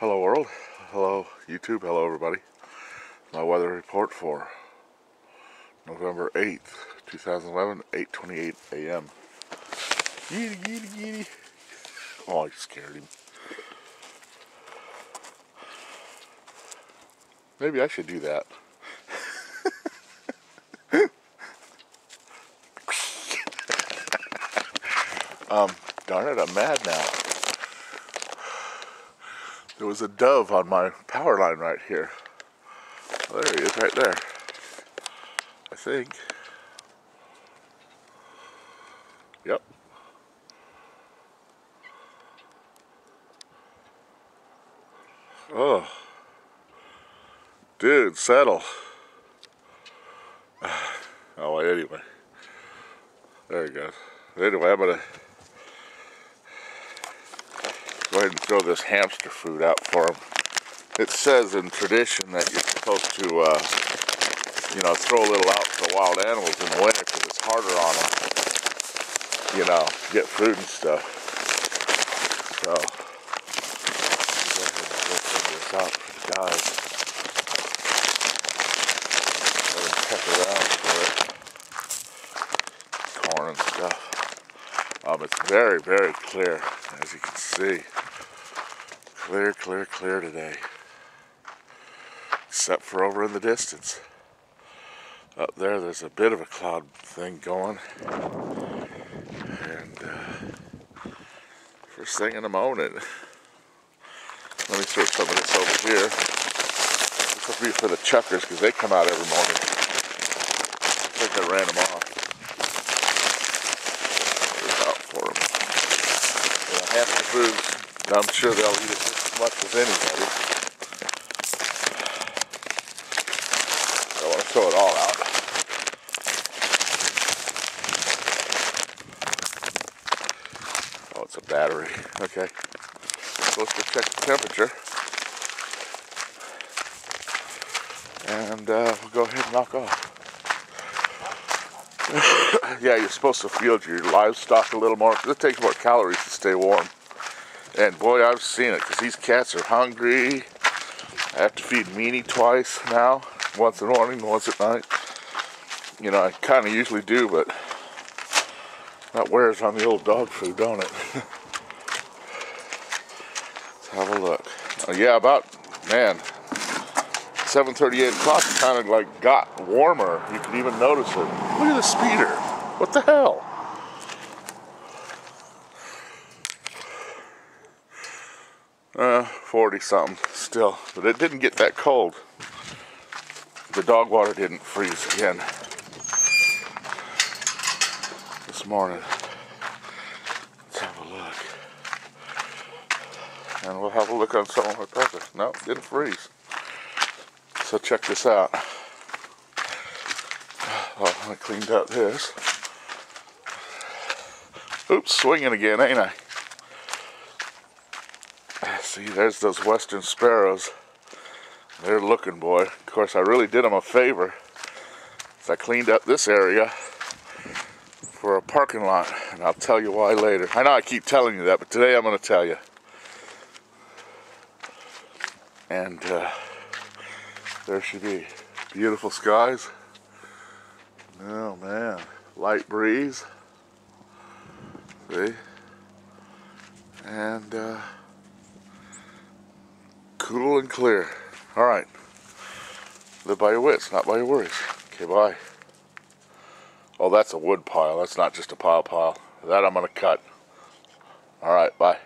Hello world, hello YouTube, hello everybody. My weather report for November 8th, 2011, 8.28 a.m. Yeety, yeety, yeety. Oh, I scared him. Maybe I should do that. um, darn it, I'm mad now. There was a dove on my power line right here. Well, there he is, right there. I think. Yep. Oh. Dude, settle. Oh, anyway. There you go. Anyway, I'm going to go ahead and throw this hamster food out for him. It says in tradition that you're supposed to, uh, you know, throw a little out for the wild animals in the winter because it's harder on them, you know, get food and stuff. So, go ahead and throw this out for the guys. Let them peck around for it. Corn and stuff. Um, it's very, very clear, as you can see. Clear, clear, clear today. Except for over in the distance. Up there, there's a bit of a cloud thing going. And uh, first thing in the morning. Let me throw some of this over here. This will be for the chukars because they come out every morning. I think I ran them off. Out for them. Yeah, half the food, I'm sure they'll eat it as much as anybody. I want to throw it all out. Oh, it's a battery. Okay. Supposed to check the temperature. And uh, we'll go ahead and knock off. yeah, you're supposed to feed your livestock a little more because it takes more calories to stay warm. And boy, I've seen it because these cats are hungry. I have to feed Meanie twice now, once in the morning, once at night. You know, I kind of usually do, but that wears on the old dog food, don't it? Let's have a look. Oh, yeah, about, man, 7.38 o'clock, kind of like got warmer. You could even notice it. Look at the speeder. What the hell? Uh, 40 something still, but it didn't get that cold. The dog water didn't freeze again this morning. Let's have a look. And we'll have a look on some of my. No, didn't freeze. So check this out. Well, I cleaned out this. Oops, swinging again, ain't I? See, there's those western sparrows. They're looking, boy. Of course, I really did them a favor. So I cleaned up this area for a parking lot, and I'll tell you why later. I know I keep telling you that, but today I'm going to tell you. And uh, there she be. Beautiful skies. Oh, man. Light breeze. See? And, uh, and clear. All right. Live by your wits, not by your worries. Okay, bye. Oh, that's a wood pile. That's not just a pile pile. That I'm going to cut. All right, bye.